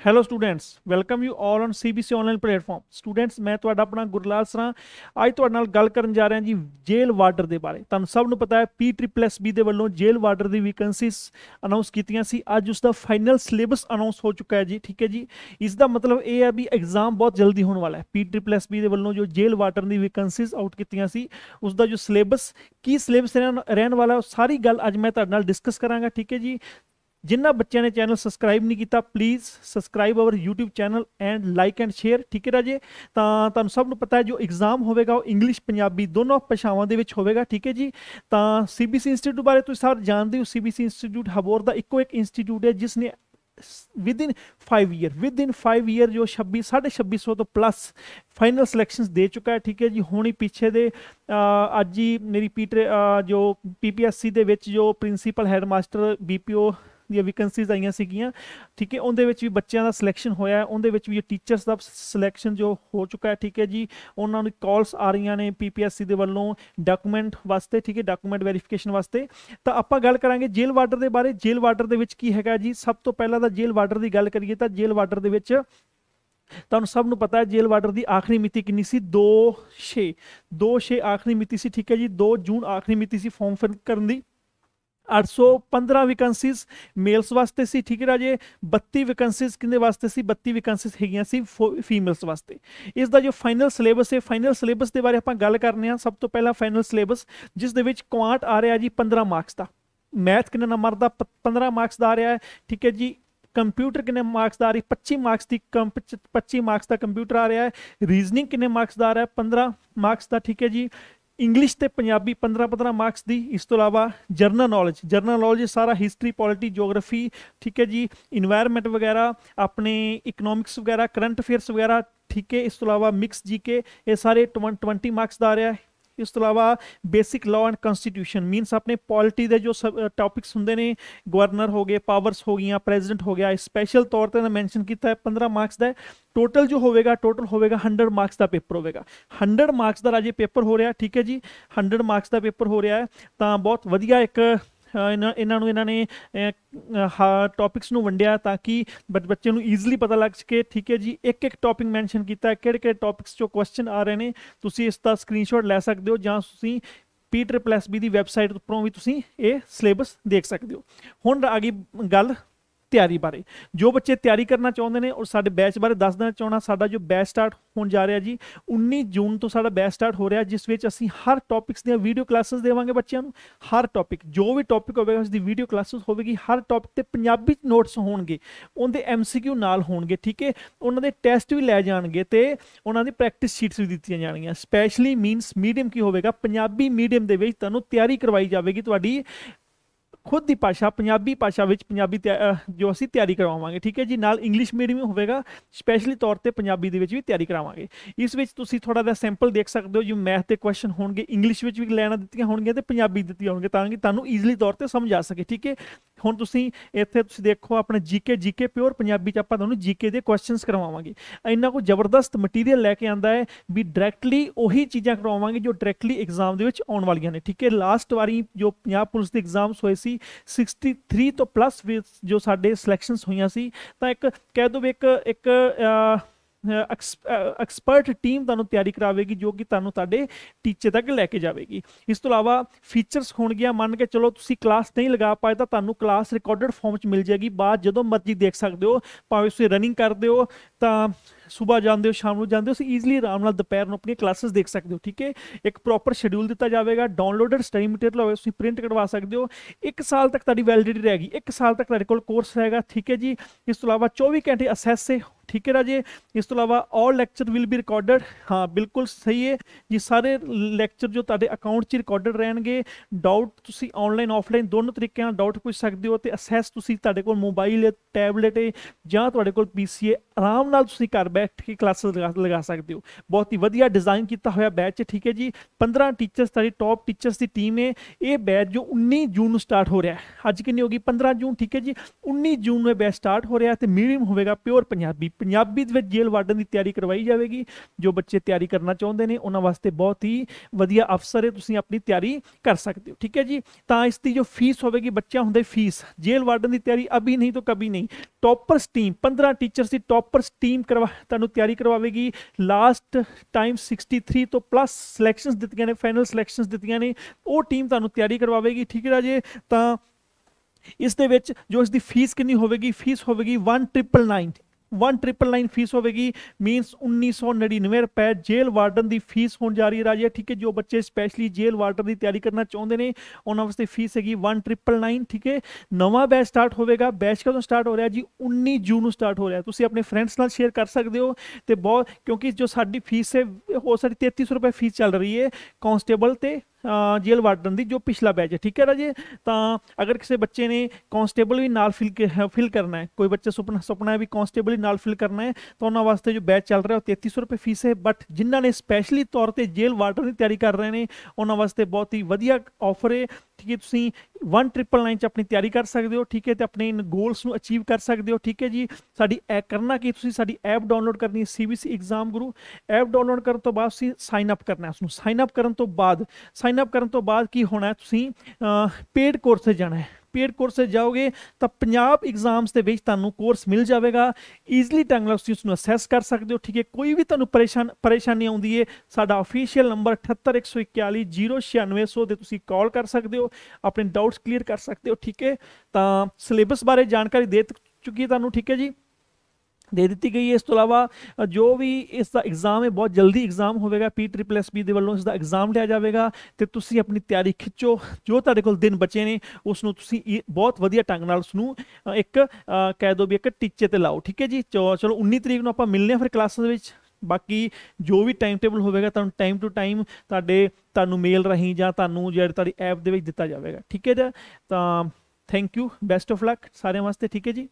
Hello students welcome you all on CBC online platform students ਮੈਂ ਤੁਹਾਡਾ ਆਪਣਾ ਗੁਰਲਾਲ ਸਰਾਂ। ਅੱਜ ਤੁਹਾਡੇ ਨਾਲ ਗੱਲ ਕਰਨ ਜਾ ਰਿਹਾ ਜੀ ਜੇਲ ਵਾਰਡਰ ਦੇ ਬਾਰੇ। ਤੁਹਾਨੂੰ ਸਭ ਨੂੰ ਪਤਾ ਹੈ ਪੀ ਟ੍ਰਿਪਲ ਐਸ ਬੀ ਦੇ ਵੱਲੋਂ ਜੇਲ ਵਾਰਡਰ ਦੀ ਵੈਕੈਂਸੀਜ਼ ਅਨਾਉਂਸ ਕੀਤੀਆਂ ਸੀ। ਅੱਜ ਉਸ ਦਾ ਫਾਈਨਲ ਸਿਲੇਬਸ ਅਨਾਉਂਸ ਹੋ ਚੁੱਕਾ ਹੈ ਜੀ, ਠੀਕ ਹੈ ਜੀ। ਇਸ ਦਾ ਮਤਲਬ ਇਹ ਹੈ ਵੀ ਐਗਜ਼ਾਮ ਬਹੁਤ ਜਲਦੀ ਹੋਣ ਵਾਲਾ ਹੈ। ਪੀ ਟ੍ਰਿਪਲ ਐਸ ਬੀ ਦੇ ਵੱਲੋਂ ਜੋ ਜੇਲ ਵਾਰਡਰ ਦੀ ਵੈਕੈਂਸੀਜ਼ ਆਊਟ ਕੀਤੀਆਂ ਸੀ ਉਸ ਦਾ ਜੋ ਸਿਲੇਬਸ ਕੀ ਸਿਲੇਬਸ ਰਹਿਣ ਵਾਲਾ, ਉਹ ਸਾਰੀ ਗੱਲ ਅੱਜ ਮੈਂ ਤੁਹਾਡੇ ਨਾਲ ਡਿਸਕਸ ਕਰਾਂਗਾ, ਠੀਕ ਹੈ ਜੀ। ਜਿਨ੍ਹਾਂ ਬੱਚਿਆਂ ਨੇ ਚੈਨਲ ਸਬਸਕ੍ਰਾਈਬ ਨਹੀਂ ਕੀਤਾ please subscribe our YouTube channel and like and share ਠੀਕ ਹੈ ਰਾਜੇ? ਤਾਂ ਤੁਹਾਨੂੰ ਸਭ ਨੂੰ ਪਤਾ ਹੈ ਜੋ ਐਗਜ਼ਾਮ ਹੋਵੇਗਾ, ਉਹ ਇੰਗਲਿਸ਼ ਪੰਜਾਬੀ ਦੋਨੋਂ ਭਾਸ਼ਾਵਾਂ ਦੇ ਵਿੱਚ ਹੋਵੇਗਾ, ਠੀਕ ਹੈ ਜੀ? ਤਾਂ CBC ਇੰਸਟੀਚਿਊਟ ਬਾਰੇ ਤੁਸੀਂ ਸਾਰੇ ਜਾਣਦੇ ਹੋ CBC ਇੰਸਟੀਚਿਊਟ ਹਬੋਰ ਦਾ ਇੱਕੋ ਇੱਕ ਇੰਸਟੀਚਿਊਟ ਹੈ, ਜਿਸ ਨੇ within 5 year within 5 year ਜੋ 26 2650 ਤੋਂ ਪਲੱਸ ਫਾਈਨਲ ਸਿਲੈਕਸ਼ਨਸ ਦੇ ਚੁੱਕਾ ਹੈ, ਠੀਕ ਹੈ ਜੀ? ਹੁਣੀ ਪਿੱਛੇ ਦੇ ਅੱਜ ਹੀ ਮੇਰੀ ਪੀਟਰ ਜੋ ਪੀਪੀਐਸਸੀ ਦੇ ਵਿੱਚ ਜੋ ਪ੍ਰਿੰਸੀਪਲ ਹੈਡਮਾਸਟਰ ਬੀਪੀਓ ਦੀਆਂ ਵੈਕੈਂਸੀਜ਼ ਆਈਆਂ ਸੀਗੀਆਂ, ਠੀਕ ਹੈ, ਉਹਦੇ ਵਿੱਚ ਵੀ ਬੱਚਿਆਂ ਦਾ ਸਿਲੈਕਸ਼ਨ ਹੋਇਆ ਉਹਦੇ ਵਿੱਚ ਵੀ ਟੀਚਰਸ ਦਾ ਸਿਲੈਕਸ਼ਨ ਜੋ ਹੋ ਚੁੱਕਾ ਹੈ, ਠੀਕ ਹੈ ਜੀ, ਉਹਨਾਂ ਨੂੰ ਕਾਲਸ ਆ ਰਹੀਆਂ ਨੇ ਪੀਪੀਐਸਸੀ ਦੇ ਵੱਲੋਂ ਡਾਕੂਮੈਂਟ ਵਾਸਤੇ, ਠੀਕ ਹੈ ਡਾਕੂਮੈਂਟ ਵੈਰੀਫਿਕੇਸ਼ਨ ਵਾਸਤੇ। ਤਾਂ ਆਪਾਂ ਗੱਲ ਕਰਾਂਗੇ ਜੇਲ ਵਾਰਡਰ ਦੇ ਬਾਰੇ ਜੇਲ ਵਾਰਡਰ ਦੇ ਵਿੱਚ ਕੀ ਹੈਗਾ ਜੀ, ਸਭ ਤੋਂ ਪਹਿਲਾਂ ਤਾਂ ਜੇਲ ਵਾਰਡਰ ਦੀ ਗੱਲ ਕਰੀਏ ਤਾਂ ਜੇਲ ਵਾਰਡਰ ਦੇ ਵਿੱਚ ਤੁਹਾਨੂੰ ਸਭ ਨੂੰ ਪਤਾ ਹੈ ਜੇਲ ਵਾਰਡਰ ਦੀ ਆਖਰੀ ਮਿਤੀ ਕਿੰਨੀ ਸੀ? 2 6 2 6 ਆਖਰੀ ਮਿਤੀ ਸੀ, ਠੀਕ ਹੈ ਜੀ 2 ਜੂਨ ਆਖਰੀ ਮਿਤੀ ਸੀ ਫਾਰਮ ਫਿਲ ਕਰਨ ਦੀ। 815 ਵੈਕੈਂਸੀਜ਼ ਮੇਲਸ ਵਾਸਤੇ ਸੀ, ਠੀਕ ਹੈ ਰਾਜੇ? 32 ਵੈਕੈਂਸੀਜ਼ ਕਿੰਨੇ ਵਾਸਤੇ ਸੀ? 32 ਵੈਕੈਂਸੀਜ਼ ਹੈਗੀਆਂ ਸੀ ਫੀਮੇਲਸ ਵਾਸਤੇ। ਇਸ ਦਾ ਜੋ ਫਾਈਨਲ ਸਿਲੇਬਸ ਹੈ ਫਾਈਨਲ ਸਿਲੇਬਸ ਦੇ ਬਾਰੇ ਆਪਾਂ ਗੱਲ ਕਰਨੇ ਆ। ਸਭ ਤੋਂ ਪਹਿਲਾਂ ਫਾਈਨਲ ਸਿਲੇਬਸ ਜਿਸ ਦੇ ਵਿੱਚ ਕੁਆਂਟ ਆ ਰਿਹਾ ਜੀ 15 ਮਾਰਕਸ ਦਾ। ਮੈਥ ਕਿੰਨੇ ਨੰਬਰ ਦਾ? 15 ਮਾਰਕਸ ਦਾ ਆ ਰਿਹਾ ਹੈ, ਠੀਕ ਹੈ ਜੀ? ਕੰਪਿਊਟਰ ਕਿੰਨੇ ਮਾਰਕਸ ਦਾ ਆ ਰਹੀ? 25 ਮਾਰਕਸ ਦੀ 25 ਮਾਰਕਸ ਦਾ ਕੰਪਿਊਟਰ ਆ ਰਿਹਾ ਹੈ। ਰੀਜ਼ਨਿੰਗ ਕਿੰਨੇ ਮਾਰਕਸ ਦਾ ਆ ਰਿਹਾ ਹੈ? 15 ਮਾਰਕਸ ਦਾ, ਠੀਕ ਹੈ ਜੀ? ਇੰਗਲਿਸ਼ ਤੇ ਪੰਜਾਬੀ 15-15 ਮਾਰਕਸ ਦੀ, ਇਸ ਤੋਂ ਇਲਾਵਾ ਜਰਨਲ ਨੌਲੇਜ ਜਰਨਲ ਨੌਲੇਜ ਸਾਰਾ ਹਿਸਟਰੀ ਪੋਲਿਟੀ ਜੀਓਗ੍ਰਾਫੀ ਠੀਕ ਹੈ ਜੀ এনवायरमेंट ਵਗੈਰਾ, ਆਪਣੇ ਇਕਨੋਮਿਕਸ ਵਗੈਰਾ ਕਰੰਟ ਅਫੇਅਰਸ ਵਗੈਰਾ, ਠੀਕ ਹੈ, ਇਸ ਤੋਂ ਇਲਾਵਾ ਮਿਕਸ ਜੀਕੇ ਇਹ ਸਾਰੇ 20 ਮਾਰਕਸ ਦਾ ਆ ਰਿਹਾ ਹੈ। ਇਸ ਤੋਂ ਇਲਾਵਾ basic law and constitution means ਆਪਣੇ ਪੋਲਿਟੀ ਦੇ ਜੋ ਟਾਪਿਕਸ ਹੁੰਦੇ ਨੇ ਗਵਰਨਰ ਹੋ ਗਏ ਪਾਵਰਸ ਹੋ ਗਈਆਂ ਪ੍ਰੈਜ਼ੀਡੈਂਟ ਹੋ ਗਿਆ ਸਪੈਸ਼ਲ ਤੌਰ ਤੇ ਮੈਂ ਮੈਂਸ਼ਨ ਕੀਤਾ ਹੈ 15 ਮਾਰਕਸ ਦਾ ਟੋਟਲ ਜੋ ਹੋਵੇਗਾ ਟੋਟਲ ਹੋਵੇਗਾ 100 ਮਾਰਕਸ ਦਾ ਪੇਪਰ ਹੋਵੇਗਾ। 100 ਮਾਰਕਸ ਦਾ ਰਾਜੇ ਪੇਪਰ ਹੋ ਰਿਹਾ, ਠੀਕ ਹੈ ਜੀ? 100 ਮਾਰਕਸ ਦਾ ਪੇਪਰ ਹੋ ਰਿਹਾ ਹੈ, ਤਾਂ ਬਹੁਤ ਵਧੀਆ ਇੱਕ ਇਹਨਾਂ ਇਹਨਾਂ ਨੂੰ ਇਹਨਾਂ ਨੇ ਟੌਪਿਕਸ ਨੂੰ ਵੰਡਿਆ ਤਾਂ ਕਿ ਬੱਚੇ ਨੂੰ ਈਜ਼ੀਲੀ ਪਤਾ ਲੱਗ ਸਕੇ, ਠੀਕ ਹੈ ਜੀ? ਇੱਕ ਇੱਕ ਟੌਪਿਕ ਮੈਂਸ਼ਨ ਕੀਤਾ ਕਿਹੜੇ ਕਿਹੜੇ ਟੌਪਿਕਸ ਚੋਂ ਕੁਐਸਚਨ ਆ ਰਹੇ ਨੇ, ਤੁਸੀਂ ਇਸ ਦਾ ਸਕਰੀਨਸ਼ਾਟ ਲੈ ਸਕਦੇ ਹੋ ਜਾਂ ਤੁਸੀਂ ਪੀ ਟ੍ਰਿਪਲ ਐਸ ਬੀ ਦੀ ਵੈਬਸਾਈਟ ਉੱਪਰੋਂ ਵੀ ਤੁਸੀਂ ਇਹ ਸਿਲੇਬਸ ਦੇਖ ਸਕਦੇ ਹੋ। ਹੁਣ ਆ ਗਈ ਗੱਲ ਤਿਆਰੀ ਬਾਰੇ। ਜੋ ਬੱਚੇ ਤਿਆਰੀ ਕਰਨਾ ਚਾਹੁੰਦੇ ਨੇ ਔਰ ਸਾਡੇ ਬੈਚ ਬਾਰੇ ਦੱਸ ਦੇਣਾ ਚਾਹਣਾ ਸਾਡਾ ਜੋ ਬੈਚ ਸਟਾਰਟ ਹੋਣ ਜਾ ਰਿਹਾ ਜੀ 19 ਜੂਨ ਤੋਂ ਸਾਡਾ ਬੈਚ ਸਟਾਰਟ ਹੋ ਰਿਹਾ, ਜਿਸ ਵਿੱਚ ਅਸੀਂ ਹਰ ਟੌਪਿਕਸ ਦੀਆਂ ਵੀਡੀਓ ਕਲਾਸਿਸ ਦੇਵਾਂਗੇ ਬੱਚਿਆਂ ਨੂੰ। ਹਰ ਟੌਪਿਕ ਜੋ ਵੀ ਟੌਪਿਕ ਹੋਵੇਗਾ ਉਸ ਦੀ ਵੀਡੀਓ ਕਲਾਸਿਸ ਹੋਵੇਗੀ। ਹਰ ਟੌਪਿਕ ਤੇ ਪੰਜਾਬੀ ਨੋਟਸ ਹੋਣਗੇ, ਉਹਦੇ ਐਮਸੀਕਿਊ ਨਾਲ ਹੋਣਗੇ, ਠੀਕ ਹੈ? ਉਹਨਾਂ ਦੇ ਟੈਸਟ ਵੀ ਲੈ ਜਾਣਗੇ ਤੇ ਉਹਨਾਂ ਦੀ ਪ੍ਰੈਕਟਿਸ ਸ਼ੀਟਸ ਵੀ ਦਿੱਤੀਆਂ ਜਾਣਗੀਆਂ। ਸਪੈਸ਼ਲੀ ਮੀਨਸ ਮੀਡੀਅਮ ਕੀ ਹੋਵੇਗਾ? ਪੰਜਾਬੀ ਮੀਡੀਅਮ ਦੇ ਵਿੱਚ ਤੁਹਾਨੂੰ ਤਿਆਰੀ ਕਰਵਾਈ ਜਾਵੇਗੀ ਤੁਹਾਡੀ ਖੁਦ ਦੀ ਭਾਸ਼ਾ, ਪੰਜਾਬੀ ਭਾਸ਼ਾ ਵਿੱਚ ਪੰਜਾਬੀ ਜੋ ਅਸੀਂ ਤਿਆਰੀ ਕਰਵਾਵਾਂਗੇ, ਠੀਕ ਹੈ ਜੀ? ਨਾਲ ਇੰਗਲਿਸ਼ ਮੀਡੀਅਮ ਹੋਵੇਗਾ ਸਪੈਸ਼ਲੀ ਤੌਰ ਤੇ ਪੰਜਾਬੀ ਦੇ ਵਿੱਚ ਵੀ ਤਿਆਰੀ ਕਰਾਵਾਂਗੇ। ਇਸ ਵਿੱਚ ਤੁਸੀਂ ਥੋੜਾ ਜਿਹਾ ਸੈਂਪਲ ਦੇਖ ਸਕਦੇ ਹੋ, ਜੋ ਮੈਥ ਦੇ ਕੁਐਸਚਨ ਹੋਣਗੇ ਇੰਗਲਿਸ਼ ਵਿੱਚ ਵੀ ਲੈਣਾ ਦਿੱਤੀਆਂ ਹੋਣਗੀਆਂ ਤੇ ਪੰਜਾਬੀ ਦਿੱਤੀਆਂ ਹੋਣਗੀਆਂ, ਤਾਂ ਕਿ ਤੁਹਾਨੂੰ ਈਜ਼ੀਲੀ ਤੌਰ ਤੇ ਸਮਝ ਆ ਸਕੇ, ਠੀਕ ਹੈ? ਹੁਣ ਤੁਸੀਂ ਇੱਥੇ ਤੁਸੀਂ ਦੇਖੋ ਆਪਣੇ ਜੀਕੇ ਜੀਕੇ ਪਿਓਰ ਪੰਜਾਬੀ ਚ ਆਪਾਂ ਤੁਹਾਨੂੰ ਜੀਕੇ ਦੇ ਕੁਐਸਚਨਸ ਕਰਵਾਵਾਂਗੇ। ਇੰਨਾ ਕੋ ਜ਼ਬਰਦਸਤ ਮਟੀਰੀਅਲ ਲੈ ਕੇ ਆਂਦਾ ਹੈ ਵੀ ਡਾਇਰੈਕਟਲੀ ਉਹੀ ਚੀਜ਼ਾਂ ਕਰਵਾਵਾਂਗੇ ਜੋ ਡਾਇਰੈਕਟਲੀ ਐਗਜ਼ਾਮ ਦੇ ਵਿੱਚ ਆਉਣ ਵਾਲੀਆਂ ਨੇ, ਠੀਕ ਹੈ? ਲਾਸਟ ਵਾਰੀ ਜੋ ਪੰਜਾਬ ਪੁਲਿਸ ਦੇ ਐਗਜ਼ਾਮਸ ਹੋਏ ਸੀ 63 ਤੋਂ ਪਲੱਸ ਜੋ ਸਾਡੇ ਸਿਲੈਕਸ਼ਨਸ ਹੋਈਆਂ ਸੀ, ਤਾਂ ਇੱਕ ਕਹਿ ਦੋ ਇੱਕ ਇੱਕ ਐਕਸਪਰਟ ਟੀਮ ਤੁਹਾਨੂੰ ਤਿਆਰੀ ਕਰਾਵੇਗੀ ਜੋ ਕਿ ਤੁਹਾਨੂੰ ਤੁਹਾਡੇ ਟੀਚੇ ਤੱਕ ਲੈ ਕੇ ਜਾਵੇਗੀ। ਇਸ ਤੋਂ ਇਲਾਵਾ ਫੀਚਰਸ ਹੋਣਗੀਆਂ, ਮੰਨ ਕੇ ਚਲੋ ਤੁਸੀਂ ਕਲਾਸ ਨਹੀਂ ਲਗਾ ਪਾਏ ਤਾਂ ਤੁਹਾਨੂੰ ਕਲਾਸ ਰਿਕਾਰਡਡ ਫਾਰਮ 'ਚ ਮਿਲ ਜਾਏਗੀ। ਬਾਅਦ ਜਦੋਂ ਮਰਜ਼ੀ ਦੇਖ ਸਕਦੇ ਹੋ, ਭਾਵੇਂ ਤੁਸੀਂ ਰਨਿੰਗ ਕਰਦੇ ਹੋ, ਤਾਂ ਸਵੇਰ ਜਾਂਦੇ ਹੋ, ਸ਼ਾਮ ਨੂੰ ਜਾਂਦੇ ਹੋ, ਤੁਸੀਂ ਈਜ਼ੀਲੀ ਆਰਾਮ ਨਾਲ ਦੁਪਹਿਰ ਨੂੰ ਆਪਣੀਆਂ ਕਲਾਸਿਸ ਦੇਖ ਸਕਦੇ ਹੋ, ਠੀਕ ਹੈ? ਇੱਕ ਪ੍ਰੋਪਰ ਸ਼ਡਿਊਲ ਦਿੱਤਾ ਜਾਵੇਗਾ ਡਾਊਨਲੋਡਡ ਸਟੱਡੀ ਮਟੀਰੀਅਲ ਹੋਵੇ, ਤੁਸੀਂ ਪ੍ਰਿੰਟ ਕਢਵਾ ਸਕਦੇ ਹੋ। ਇੱਕ ਸਾਲ ਤੱਕ ਤੁਹਾਡੀ ਵੈਲਿਡਿਟੀ ਰਹੇਗੀ, ਇੱਕ ਸਾਲ ਤੱਕ ਤੁਹਾਡੇ ਕੋਲ ਕੋਰਸ ਰਹੇਗਾ, ਠੀਕ ਹੈ ਜੀ? ਇਸ ਤੋਂ ਇਲਾਵਾ 24 ਘੰਟੇ ਅਸੈਸ ਸੇ ਠੀਕ ਹੈ ਰਾਜੇ? ਇਸ ਤੋਂ ਇਲਾਵਾ all lecture will be recorded ਹਾਂ, ਬਿਲਕੁਲ ਸਹੀ ਹੈ ਜੀ, ਸਾਰੇ ਲੈਕਚਰ ਜੋ ਤੁਹਾਡੇ ਅਕਾਊਂਟ 'ਚ ਰਿਕਾਰਡਡ ਰਹਿਣਗੇ ਡਾਊਟ ਤੁਸੀਂ ਆਨਲਾਈਨ ਆਫਲਾਈਨ ਦੋਨੋਂ ਤਰੀਕਿਆਂ ਨਾਲ ਡਾਊਟ ਪੁੱਛ ਸਕਦੇ ਹੋ ਤੇ ਅਸੈਸ ਤੁਸੀਂ ਤੁਹਾਡੇ ਕੋਲ ਮੋਬਾਈਲ ਟੈਬਲੇਟ ਜਾਂ ਤੁਹਾਡੇ ਕੋਲ ਪੀਸੀ ਆਰਾਮ ਨਾਲ ਤੁਸੀਂ ਘਰ ਬੈਠ ਕੇ ਕਲਾਸਿਸ ਲਗਾ ਲਗਾ ਸਕਦੇ ਹੋ। ਬਹੁਤ ਹੀ ਵਧੀਆ ਡਿਜ਼ਾਈਨ ਕੀਤਾ ਹੋਇਆ ਬੈਚ ਠੀਕ ਹੈ ਜੀ। 15 ਟੀਚਰਸ ਤੁਹਾਡੀ ਟੌਪ ਟੀਚਰਸ ਦੀ ਟੀਮ ਹੈ। ਇਹ ਬੈਚ ਜੋ 19 ਜੂਨ ਨੂੰ ਸਟਾਰਟ ਹੋ ਰਿਹਾ ਹੈ। ਅੱਜ ਕਿੰਨੀ ਹੋ ਗਈ? 15 ਜੂਨ, ਠੀਕ ਹੈ ਜੀ। 19 ਜੂਨ ਨੂੰ ਇਹ ਬੈਚ ਸਟਾਰਟ ਹੋ ਰਿਹਾ ਹੈ ਤੇ ਮੀਡੀਅਮ ਹੋਵੇਗਾ ਪਿਓਰ ਪੰਜਾਬੀ। ਪੰਜਾਬੀ ਦੇ ਵਿੱਚ ਜੇਲ੍ਹ ਵਾਰਡਨ ਦੀ ਤਿਆਰੀ ਕਰਵਾਈ ਜਾਵੇਗੀ। ਜੋ ਬੱਚੇ ਤਿਆਰੀ ਕਰਨਾ ਚਾਹੁੰਦੇ ਨੇ, ਉਹਨਾਂ ਵਾਸਤੇ ਬਹੁਤ ਹੀ ਵਧੀਆ ਅਫਸਰ ਹੈ। ਤੁਸੀਂ ਆਪਣੀ ਤਿਆਰੀ ਕਰ ਸਕਦੇ ਹੋ, ਠੀਕ ਹੈ ਜੀ। ਤਾਂ ਇਸ ਦੀ ਜੋ ਫੀਸ ਹੋਵੇਗੀ, ਬੱਚਿਆਂ ਹੁੰਦੇ ਫੀਸ ਜੇਲ੍ਹ ਵਾਰਡਨ ਦੀ ਤਿਆਰੀ ਅਭੀ ਨਹੀਂ ਤਾਂ ਕभी ਨਹੀਂ। ਟੌਪਰਸ ਟੀਮ 15 ਟੀਚਰਸ ਦੀ ਟੌਪਰਸ ਟੀਮ ਕਰਵਾ ਤੁਹਾਨੂੰ ਤਿਆਰੀ ਕਰਵਾਵੇਗੀ। ਲਾਸਟ ਟਾਈਮ 63 ਤੋਂ ਪਲੱਸ ਸਿਲੈਕਸ਼ਨਸ ਦਿੱਤੀਆਂ ਨੇ ਫਾਈਨਲ ਸਿਲੈਕਸ਼ਨਸ ਦਿੱਤੀਆਂ ਨੇ। ਉਹ ਟੀਮ ਤੁਹਾਨੂੰ ਤਿਆਰੀ ਕਰਵਾਵੇਗੀ, ਠੀਕ ਹੈ ਰਾਜੇ? ਤਾਂ ਇਸ ਦੇ ਵਿੱਚ ਜੋ ਇਸ ਦੀ ਫੀਸ ਕਿੰਨੀ ਹੋਵੇਗੀ ਫੀਸ ਹੋਵੇਗੀ 1999 1999 ਫੀਸ ਹੋਵੇਗੀ। ਮੀਨਸ 1999 ਰੁਪਏ ਜੇਲ੍ਹ ਵਾਰਡਨ ਦੀ ਫੀਸ ਹੋਣ ਜਾ ਰਹੀ ਹੈ ਰਾਜੇ। ਠੀਕ ਹੈ ਜੋ ਬੱਚੇ ਸਪੈਸ਼ਲੀ ਜੇਲ੍ਹ ਵਾਰਡਨ ਦੀ ਤਿਆਰੀ ਕਰਨਾ ਚਾਹੁੰਦੇ ਨੇ। ਉਹਨਾਂ ਵਾਸਤੇ ਫੀਸ ਹੈਗੀ 1999 ਠੀਕ ਹੈ। ਨਵਾਂ ਬੈਚ ਸਟਾਰਟ ਹੋਵੇਗਾ। ਬੈਚ ਕਦੋਂ ਸਟਾਰਟ ਹੋ ਰਿਹਾ ਜੀ? 19 ਜੂਨ ਨੂੰ ਸਟਾਰਟ ਹੋ ਰਿਹਾ। ਤੁਸੀਂ ਆਪਣੇ ਫਰੈਂਡਸ ਨਾਲ ਸ਼ੇਅਰ ਕਰ ਸਕਦੇ ਹੋ ਤੇ ਬਹੁਤ ਕਿਉਂਕਿ ਜੋ ਸਾਡੀ ਫੀਸ ਹੈ, ਉਹ ਸਾਡੀ 3300 ਰੁਪਏ ਫੀਸ ਚੱਲ ਰਹੀ ਹੈ। ਕਾਂਸਟੇਬਲ ਤੇ ਜੇਲ੍ਹ ਵਾਰਡਨ ਦੀ ਜੋ ਪਿਛਲਾ ਬੈਚ ਹੈ, ਠੀਕ ਹੈ ਰਾਜੇ? ਤਾਂ ਅਗਰ ਕਿਸੇ ਬੱਚੇ ਨੇ ਕਾਂਸਟੇਬਲ ਵੀ ਨਾਲ ਫਿਲ ਫਿਲ ਕਰਨਾ ਹੈ, ਕੋਈ ਬੱਚਾ ਸੁਪਨਾ ਸੁਪਨਾ ਹੈ ਵੀ ਕਾਂਸਟੇਬਲ ਹੀ ਨਾਲ ਫਿਲ ਕਰਨਾ ਹੈ, ਤਾਂ ਉਹਨਾਂ ਵਾਸਤੇ ਜੋ ਬੈਚ ਚੱਲ ਰਿਹਾ ਉਹ 3300 ਰੁਪਏ ਫੀਸ ਹੈ ਬਟ ਜਿਨ੍ਹਾਂ ਨੇ ਸਪੈਸ਼ਲੀ ਤੌਰ ਤੇ ਜੇਲ੍ਹ ਵਾਰਡਨ ਦੀ ਤਿਆਰੀ ਕਰ ਰਹੇ ਨੇ, ਉਹਨਾਂ ਵਾਸਤੇ ਬਹੁਤ ਹੀ ਵਧੀਆ ਆਫਰ ਹੈ, ਠੀਕ ਹੈ, ਤੁਸੀਂ 1999 ਚ ਆਪਣੀ ਤਿਆਰੀ ਕਰ ਸਕਦੇ ਹੋ, ਠੀਕ ਹੈ, ਤੇ ਆਪਣੇ ਗੋਲਸ ਨੂੰ ਅਚੀਵ ਕਰ ਸਕਦੇ ਹੋ, ਠੀਕ ਹੈ ਜੀ। ਸਾਡੀ ਐ ਕਰਨਾ ਕੀ ਤੁਸੀਂ, ਸਾਡੀ ਐਪ ਡਾਊਨਲੋਡ ਕਰਨੀ ਹੈ CBC exam guru app download ਕਰਨ ਤੋਂ ਬਾਅਦ ਤੁਸੀਂ ਸਾਈਨ ਅਪ ਕਰਨਾ ਹੈ ਉਸ ਨੂੰ ਸਾਈਨ ਅਪ ਕਰਨ ਤੋਂ ਬਾਅਦ ਸਾਈਨ ਅਪ ਕਰਨ ਤੋਂ ਬਾਅਦ ਕੀ ਹੋਣਾ ਤੁਸੀਂ ਪੇਡ ਕੋਰਸ ਤੇ ਜਾਣਾ ਹੈ। ਪੇਡ ਕੋਰਸ ਜਾਓਗੇ ਤਾਂ ਪੰਜਾਬ ਐਗਜ਼ਾਮਸ ਦੇ ਵਿੱਚ ਤੁਹਾਨੂੰ ਕੋਰਸ ਮਿਲ ਜਾਵੇਗਾ। ਈਜ਼ਲੀ ਢੰਗ ਨਾਲ ਤੁਸੀਂ ਉਸ ਨੂੰ ਅਸੈਸ ਕਰ ਸਕਦੇ ਹੋ, ਠੀਕ ਹੈ? ਕੋਈ ਵੀ ਤੁਹਾਨੂੰ ਪਰੇਸ਼ਾਨ, ਪਰੇਸ਼ਾਨੀ ਆਉਂਦੀ ਹੈ, ਸਾਡਾ ਅਫੀਸ਼ੀਅਲ ਨੰਬਰ 78141 ਦੇ ਤੁਸੀਂ ਕਾਲ ਕਰ ਸਕਦੇ ਹੋ, ਆਪਣੇ ਡਾਊਟਸ ਕਲੀਅਰ ਕਰ ਸਕਦੇ ਹੋ, ਠੀਕ ਹੈ? ਤਾਂ ਸਿਲੇਬਸ ਬਾਰੇ ਜਾਣਕਾਰੀ ਦੇ ਚੁੱਕੀ ਹੈ ਤੁਹਾਨੂੰ, ਠੀਕ ਹੈ ਜੀ? ਦੇ ਦਿੱਤੀ ਗਈ ਹੈ। ਇਸ ਤੋਂ ਇਲਾਵਾ ਜੋ ਵੀ ਇਸ ਦਾ ਐਗਜ਼ਾਮ ਹੈ, ਬਹੁਤ ਜਲਦੀ ਐਗਜ਼ਾਮ ਹੋਵੇਗਾ। ਪੀ ਟ੍ਰਿਪਲ ਐਸ ਬੀ ਦੇ ਵੱਲੋਂ ਇਸ ਦਾ ਐਗਜ਼ਾਮ ਲਿਆ ਜਾਵੇਗਾ ਤੇ ਤੁਸੀਂ ਆਪਣੀ ਤਿਆਰੀ ਖਿੱਚੋ। ਜੋ ਤੁਹਾਡੇ ਕੋਲ ਦਿਨ ਬਚੇ ਨੇ ਉਸ ਨੂੰ ਤੁਸੀਂ ਇਹ ਬਹੁਤ ਵਧੀਆ ਢੰਗ ਨਾਲ ਉਸ ਨੂੰ ਇੱਕ ਕਹਿ ਦੋ ਵੀ ਇੱਕ ਟੀਚੇ ਤੇ ਲਾਓ। ਠੀਕ ਹੈ ਜੀ? ਚਲੋ ਚਲੋ 19 ਤਰੀਕ ਨੂੰ ਆਪਾਂ ਮਿਲਨੇ ਆ ਫਿਰ ਕਲਾਸਾਂ ਦੇ ਵਿੱਚ। ਬਾਕੀ ਜੋ ਵੀ ਟਾਈਮ ਟੇਬਲ ਹੋਵੇਗਾ, ਤੁਹਾਨੂੰ ਟਾਈਮ ਟੂ ਟਾਈਮ ਤੁਹਾਡੇ, ਤੁਹਾਨੂੰ ਮੇਲ ਰਾਹੀਂ ਜਾਂ ਤੁਹਾਨੂੰ ਜਿਹੜੀ ਤੁਹਾਡੀ ਐਪ ਦੇ ਵਿੱਚ ਦਿੱਤਾ ਜਾਵੇਗਾ। ਠੀਕ ਹੈ ਜੀ? ਤਾਂ thank you best of luck ਸਾਰਿਆਂ ਵਾਸਤੇ। ਠੀਕ ਹੈ ਜੀ?